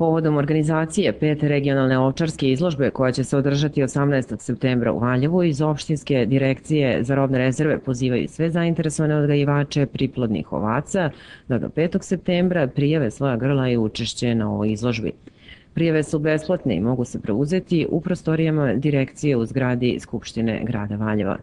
Povodom organizacije pete regionalne ovčarske izložbe koja će se održati 18. septembra u Valjevu iz opštinske direkcije za robne rezerve pozivaju sve zainteresovane odgajivače priplodnih ovaca da do 5. septembra prijave svoja grla i učešće na ovoj izložbi. Prijave su besplatne i mogu se preuzeti u prostorijama direkcije u zgradi Skupštine grada Valjeva.